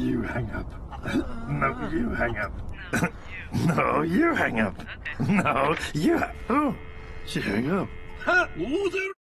You hang up. No, you hang up. No, you hang up. No, you. Oh, she hung up.